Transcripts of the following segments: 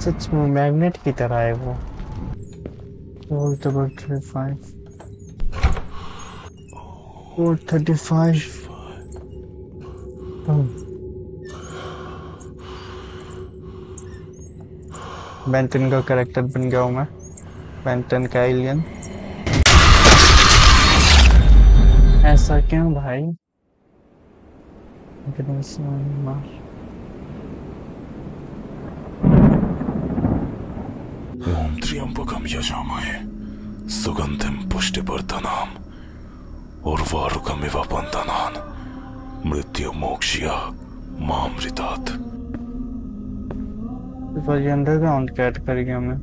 सच में मैग्नेट की तरह है वो। Volt double three five four thirty five Benton का करेक्टर बन गया हूँ मैं। बेंटन का एलियन ऐसा क्यों भाई? मार त्र्यंबकम यजामहे सुगंधिम पुष्टिवर्धनाम उर्वारुकमिव बंधनान मृत्यु मोक्षिया मामृतात् अंडरग्राउंड कैट कर गया मैं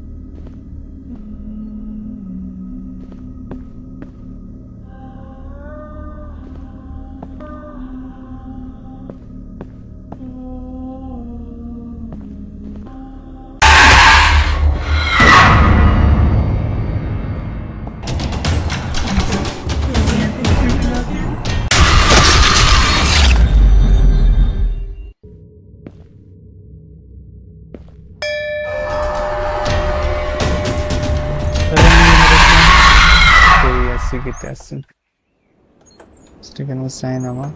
Testing. Sticking with saying ama.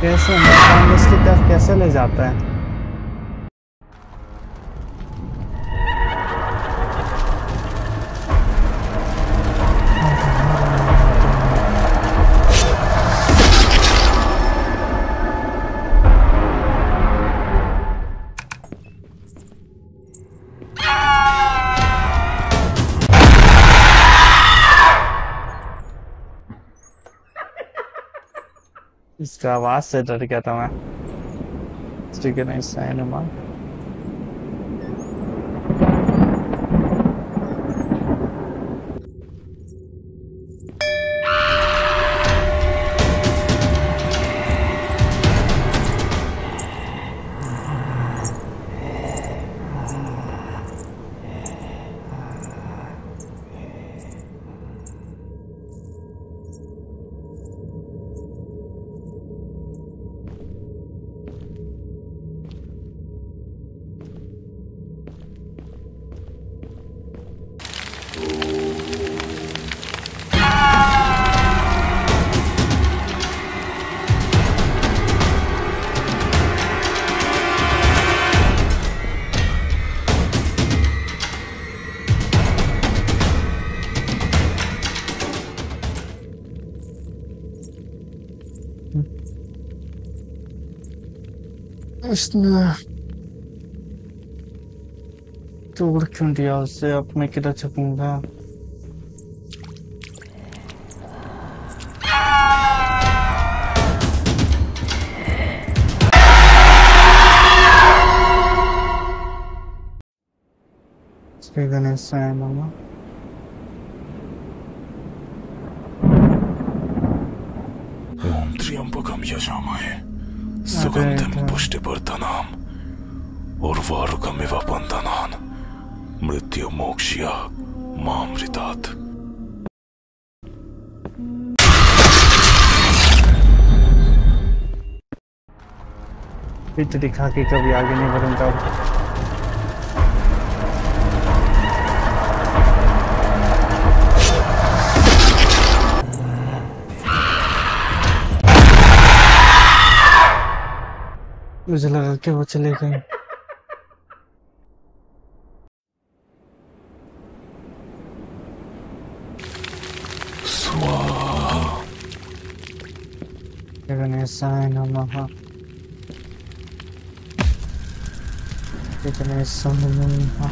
कैसे मैं इसकी तरफ़ कैसे ले जाता है इसका आवाज़ से डर गया था मैं ठीक है नहीं साइन मान उसने तोड़ क्यों दिया उससे अब मैं किधर छपूँगा गणेश मामा त्र्यंबकम सुगंधिम पुष्टिवर्धनाम बंधनान मृत्यु मोक्षया मामृतात् फिर दिखा के कभी आगे नहीं बढ़ूँगा मुझे लगा कि वो चले गए। गणेशाय नमः गणेशाय नमः